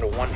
down to 1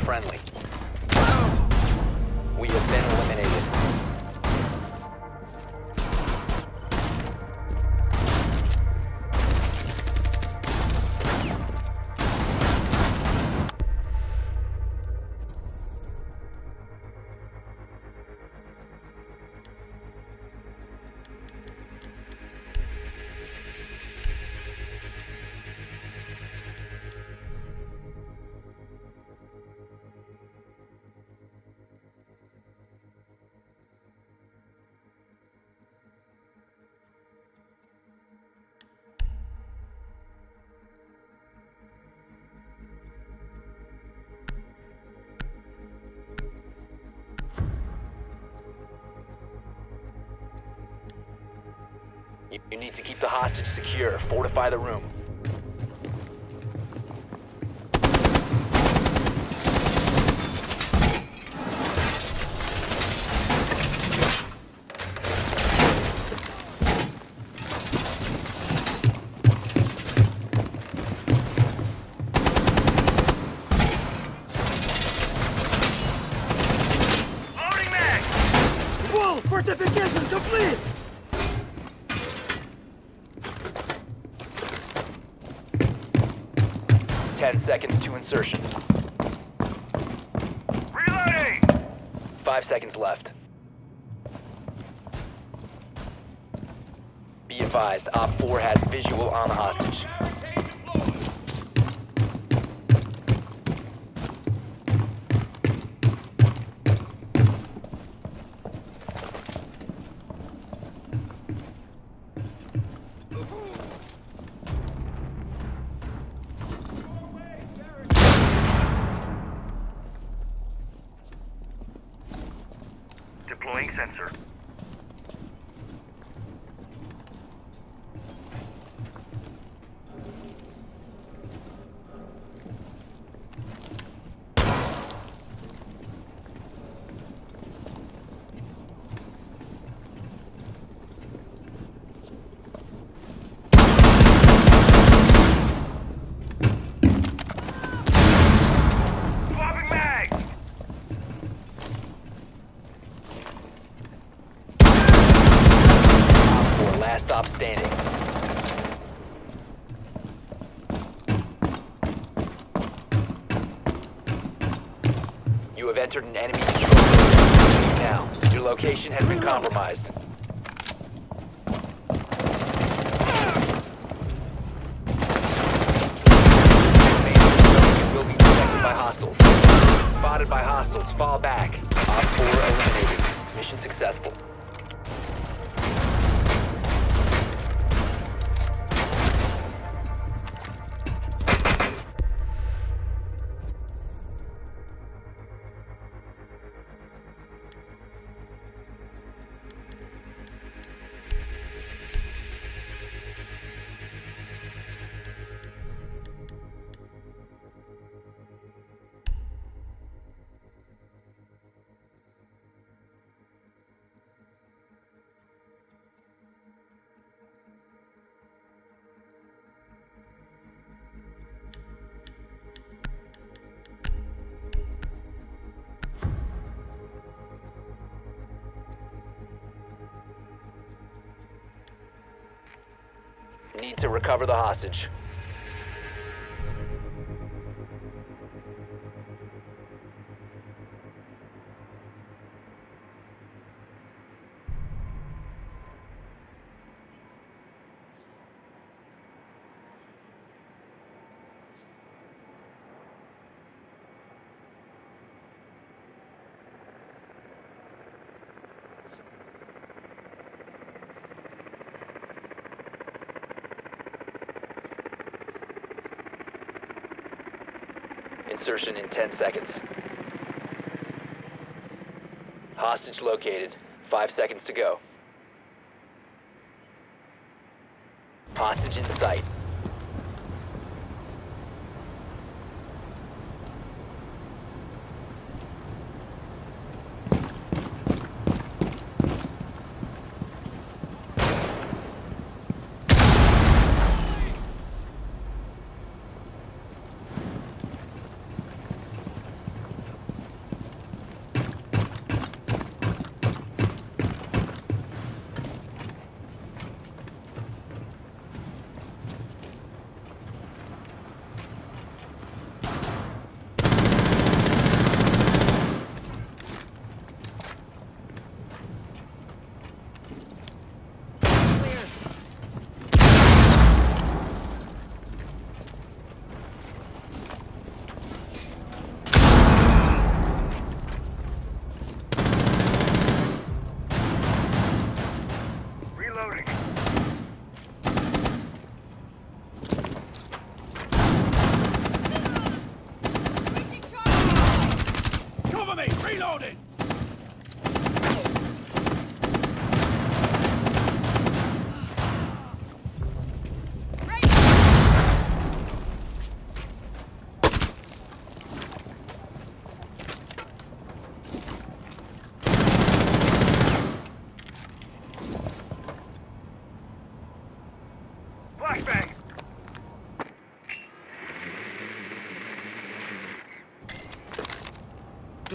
You, need to keep the hostage secure. Fortify the room. Five seconds left. Be advised, Op 4 has visual on the hostage. Deploying sensor. Need to recover the hostage. Insertion in 10 seconds. Hostage located. Five seconds to go. Hostage in sight. Clear. Reloading. Cover me! Reloading!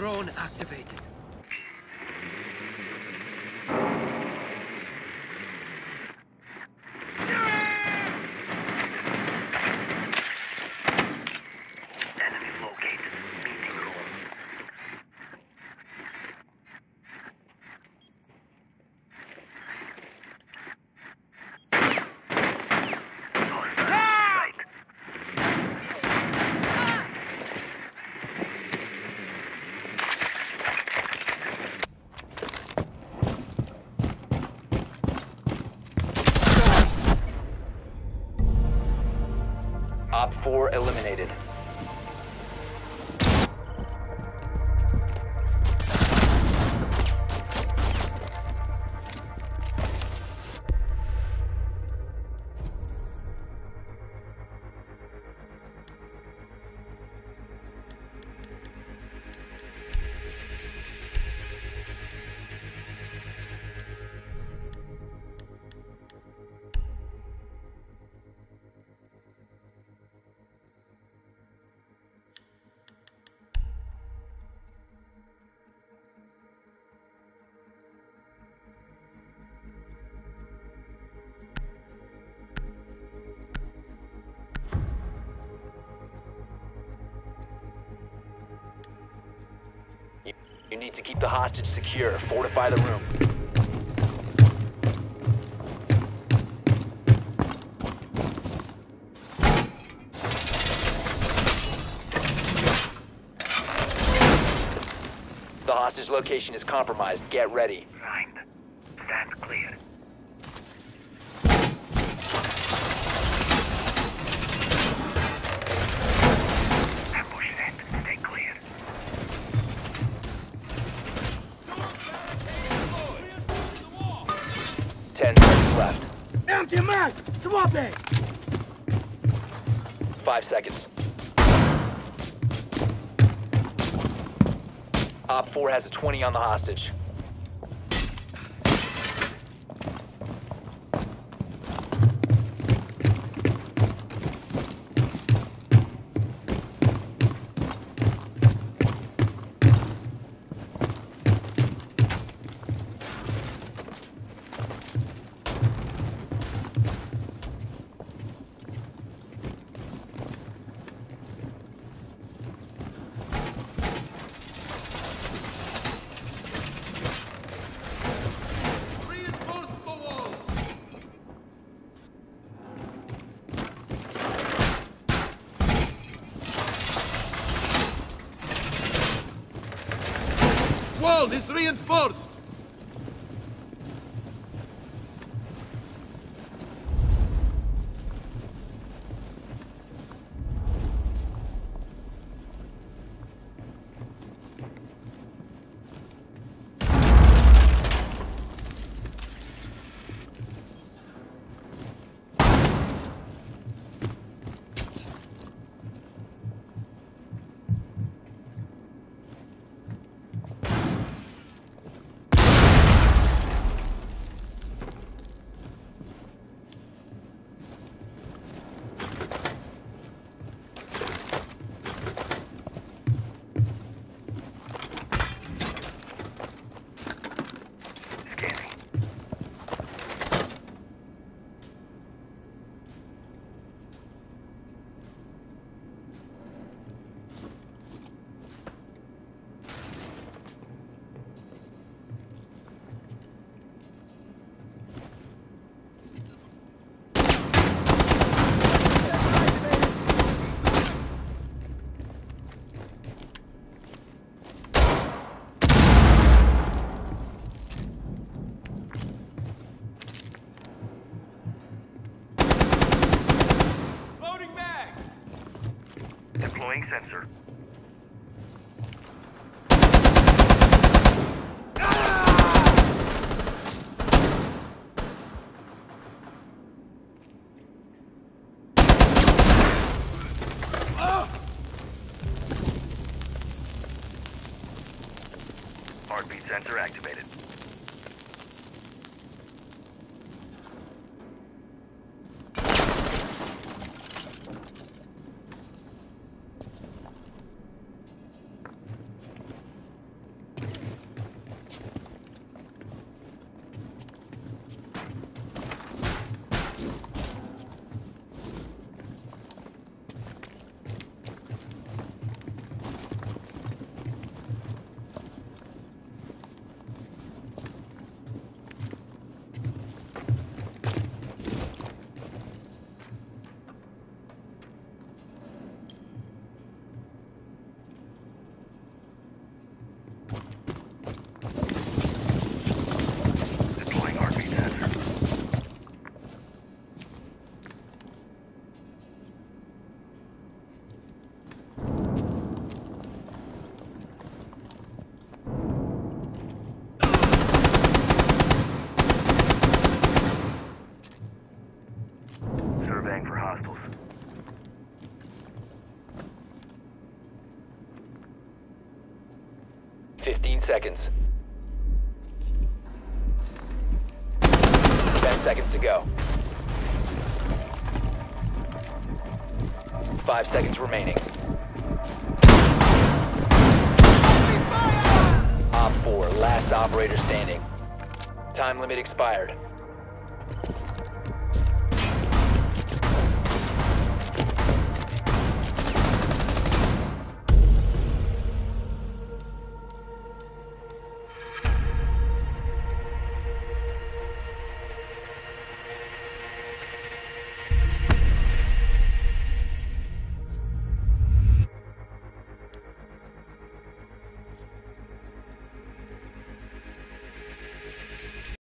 Drone activated. Eliminated. You, need to keep the hostage secure. Fortify the room. The hostage location is compromised. Get ready. Signed. Stand clear. Swapping! Five seconds. OpFor has a 20 on the hostage. Reinforced! For hostiles. Fifteen seconds. Ten seconds to go. Five seconds remaining. Op 4, last operator standing. Time limit expired.